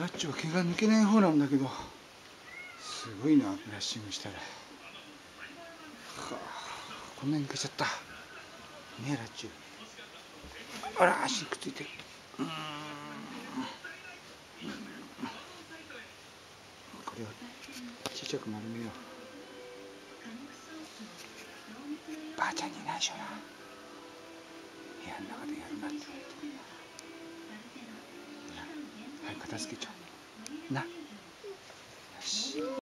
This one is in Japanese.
ラッチは毛が抜けない方なんだけどすごいなブラッシングしたら。はあこんなに抜けちゃった。ねえラッチ。あら足くっついてる。うん。これをちっちゃく丸めよう。ばあちゃんに内緒な。部屋の中でやるなって言われて。なはい片付けちゃう。な。